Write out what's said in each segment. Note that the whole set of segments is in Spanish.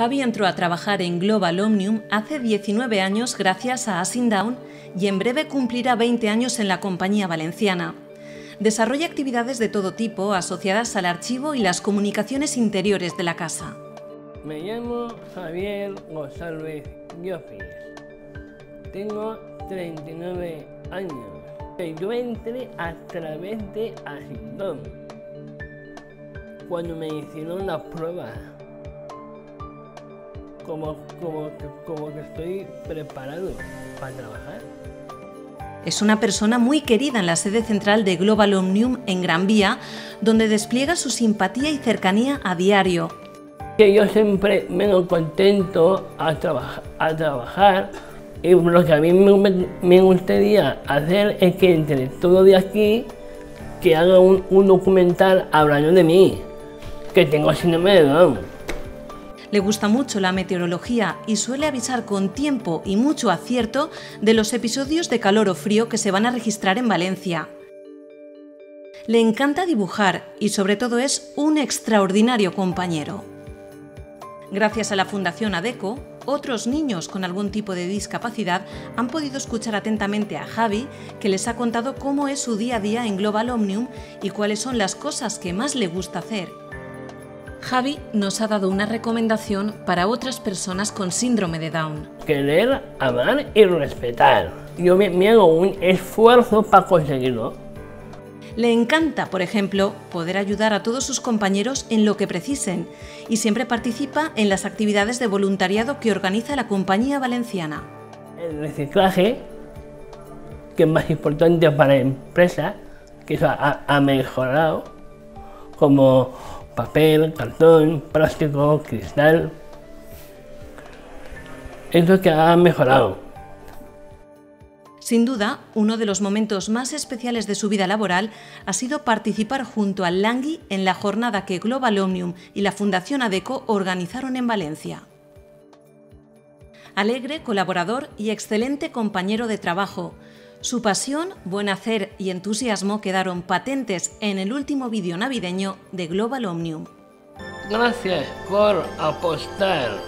Javi entró a trabajar en Global Omnium hace 19 años gracias a Asindown y en breve cumplirá 20 años en la compañía valenciana. Desarrolla actividades de todo tipo asociadas al archivo y las comunicaciones interiores de la casa. Me llamo Javier González Llopis. Tengo 39 años. Yo entré a través de Asindown cuando me hicieron las pruebas como, como, que estoy preparado para trabajar. Es una persona muy querida en la sede central de Global Omnium en Gran Vía, donde despliega su simpatía y cercanía a diario. Que yo siempre vengo contento a, trabajar, a trabajar y lo que a mí me, gustaría hacer es que entre todo de aquí, que haga un, un documental hablando de mí, que tengo síndrome de Down. Le gusta mucho la meteorología y suele avisar con tiempo y mucho acierto de los episodios de calor o frío que se van a registrar en Valencia. Le encanta dibujar y sobre todo es un extraordinario compañero. Gracias a la Fundación ADECO, otros niños con algún tipo de discapacidad han podido escuchar atentamente a Javi, que les ha contado cómo es su día a día en Global Omnium y cuáles son las cosas que más le gusta hacer Javi nos ha dado una recomendación para otras personas con síndrome de Down. Querer, amar y respetar. Yo me, hago un esfuerzo para conseguirlo. Le encanta, por ejemplo, poder ayudar a todos sus compañeros en lo que precisen y siempre participa en las actividades de voluntariado que organiza la compañía valenciana. El reciclaje, que es más importante para la empresa, que eso ha mejorado, como papel, cartón, plástico, cristal. Es lo que ha mejorado. Sin duda, uno de los momentos más especiales de su vida laboral ha sido participar junto al Langui en la jornada que Global Omnium y la Fundación ADECO organizaron en Valencia. Alegre, colaborador y excelente compañero de trabajo, su pasión, buen hacer y entusiasmo quedaron patentes en el último vídeo navideño de Global Omnium. Gracias por apostar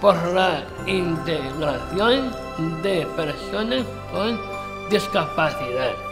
por la integración de personas con discapacidad.